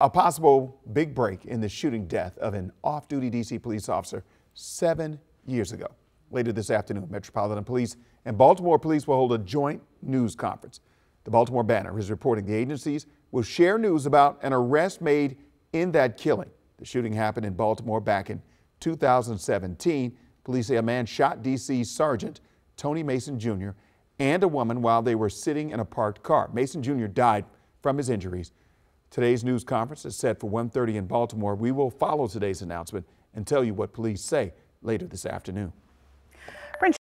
A possible big break in the shooting death of an off duty D.C. police officer seven years ago. Later this afternoon, Metropolitan Police and Baltimore Police will hold a joint news conference. The Baltimore Banner is reporting the agencies will share news about an arrest made in that killing. The shooting happened in Baltimore back in 2017. Police say a man shot D.C. Sergeant Tony Mason Jr. and a woman while they were sitting in a parked car. Mason Jr. died from his injuries. Today's news conference is set for 1.30 in Baltimore. We will follow today's announcement and tell you what police say later this afternoon.